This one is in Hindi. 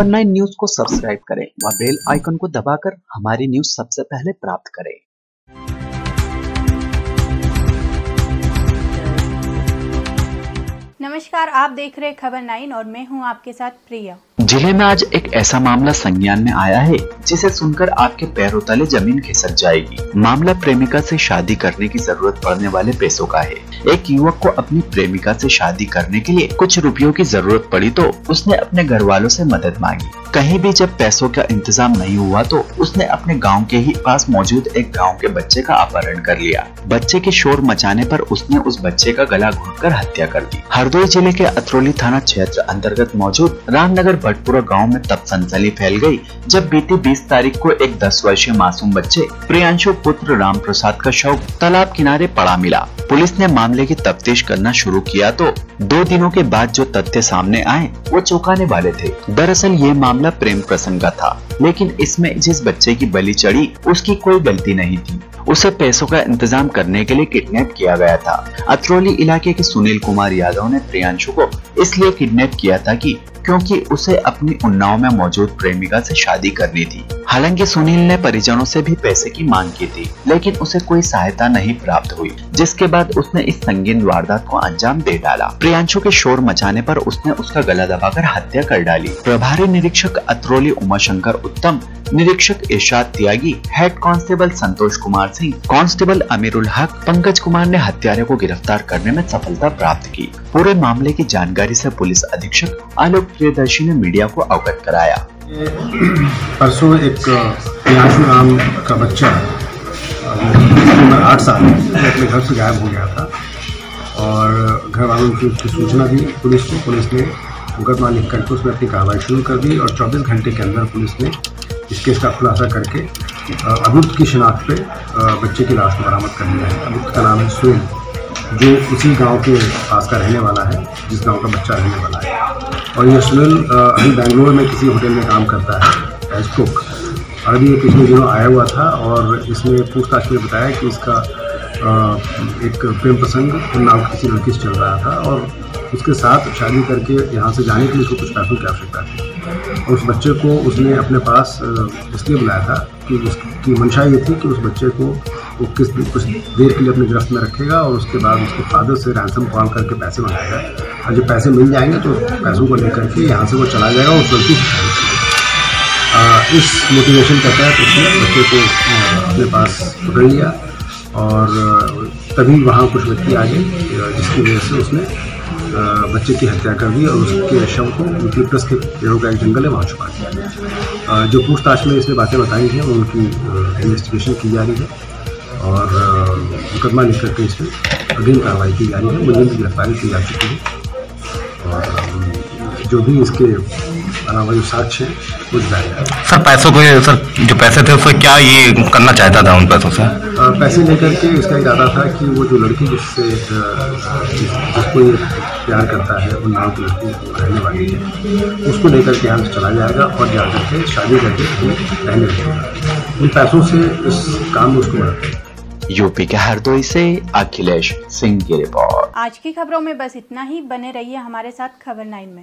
खबर नाइन न्यूज़ को सब्सक्राइब करें और बेल आइकन को दबाकर हमारी न्यूज़ सबसे पहले प्राप्त करें। नमस्कार, आप देख रहे खबर नाइन और मैं हूँ आपके साथ प्रिया। ज़िले में आज एक ऐसा मामला संज्ञान में आया है, जिसे सुनकर आपके पैरों तले ज़मीन खिसक जाएगी। मामला प्रेमिका से शादी करने की ज़रूरत पड़ने वाले पैसों का है। एक युवक को अपनी प्रेमिका से शादी करने के लिए कुछ रुपयों की ज़रूरत पड़ी तो उसने अपने घर वालों ऐसी मदद मांगी। कहीं भी जब पैसों का इंतज़ाम नहीं हुआ तो उसने अपने गाँव के ही पास मौजूद एक गाँव के बच्चे का अपहरण कर लिया। बच्चे के शोर मचाने पर उसने उस बच्चे का गला घोटकर हत्या कर दी। हरदोई ज़िले के अतरोली थाना क्षेत्र अंतर्गत मौजूद रामनगर भटपुरा गाँव में तब सनसनी फैल गई, जब बीती 20 तारीख को एक 10 वर्षीय मासूम बच्चे प्रियांशु पुत्र राम प्रसाद का शव तालाब किनारे पड़ा मिला। पुलिस ने मामले की तफ्तीश करना शुरू किया तो दो दिनों के बाद जो तथ्य सामने आए, वो चौंकाने वाले थे। दरअसल ये मामला प्रेम प्रसंग का था, लेकिन इसमें जिस बच्चे की बलि चढ़ी, उसकी कोई गलती नहीं थी। उसे पैसों का इंतज़ाम करने के लिए किडनैप किया गया था। अतरौली इलाके के सुनील कुमार यादव ने प्रियांशु को इसलिए किडनैप किया था कि क्योंकि उसे अपनी उन्नाव में मौजूद प्रेमिका से शादी करनी थी। हालाँकि सुनील ने परिजनों से भी पैसे की मांग की थी, लेकिन उसे कोई सहायता नहीं प्राप्त हुई, जिसके बाद उसने इस संगीन वारदात को अंजाम दे डाला। प्रियांशु के शोर मचाने पर उसने उसका गला दबाकर हत्या कर डाली। प्रभारी निरीक्षक अतरौली उमाशंकर उत्तम, निरीक्षक Irshad Tyagi, head constable Santosh Kumar Singh, constable Amirul Haq, Pankaj Kumar ने हत्यारे को गिरफ़्तार करने में सफलता प्राप्त की। पूरे मामले की जानकारी से पुलिस अधीक्षक आलोक प्रियदर्शी ने मीडिया को अवगत कराया। परसों एक प्रियांशु नाम का बच्चा उम्र आठ साल अपने घर से गायब हो गया था और घर वालों की उसकी सूचना दी पुलिस को। पुलिस ने मुकदमा लिख करके उसमें अपनी कार्रवाई शुरू कर दी और 24 घंटे के अंदर पुलिस ने इस केस का खुलासा करके अभियुक्त की शिनाख्त पे बच्चे की लाश बरामद कर लिया है। अभियुक्त का नाम है सुनील जो उसी गाँव के पास का रहने वाला है, जिस गाँव का बच्चा रहने वाला है। और ये सुनील अभी बेंगलोर में किसी होटल में काम करता है एज कुक और अभी ये पिछले दिनों आया हुआ था और इसने पूछताछ में बताया कि इसका एक प्रेम प्रसंग नाम किसी लड़की से चल रहा था और उसके साथ शादी करके यहाँ से जाने के लिए उसको कुछ पैसों की आवश्यकता थी। और उस बच्चे को उसने अपने पास इसलिए बुलाया था कि उसकी मंशा ये थी कि उस बच्चे को वो किस कुछ देर के लिए अपने गिरफ्त में रखेगा और उसके बाद उसके फादर से रैंसम कॉल करके पैसे मंगाएगा और जब पैसे मिल जाएँगे तो पैसों को लेकर के यहाँ से वो चला जाएगा और लड़की इस मोटिवेशन के तहत उसने बच्चे को अपने पास पकड़ लिया और तभी वहाँ कुछ व्यक्ति आ गए जिसकी वजह से उसने बच्चे की हत्या कर दी और उसके शव को यूक्लिप्टस के पेड़ों का एक जंगल है वहाँ छुपा दिया। जो पूछताछ में इसने बातें बताई हैं, उनकी इन्वेस्टिगेशन की जा रही है। और मुकदमा लिख करके इस पर अग्रिम कार्रवाई की जा रही है। मुझे की गिरफ्तारी की जा चुकी है। और जो भी इसके अलावा जो साक्ष्य है वो जाएगा सर पैसों को सर जो पैसे थे उससे क्या ये करना चाहता था उन पैसों से? पैसे लेकर के इसका इरादा था कि वो जो लड़की जिससे जिसको ये प्यार करता है वो नाम की लड़की रहने वाली है उसको लेकर के यहाँ से चला जाएगा और जा करके शादी करके रहने लगेगा उन पैसों से इस काम में उसको मदद यूपी के हरदोई से अखिलेश सिंह की रिपोर्ट। आज की खबरों में बस इतना ही, बने रहिए हमारे साथ खबर नाइन में।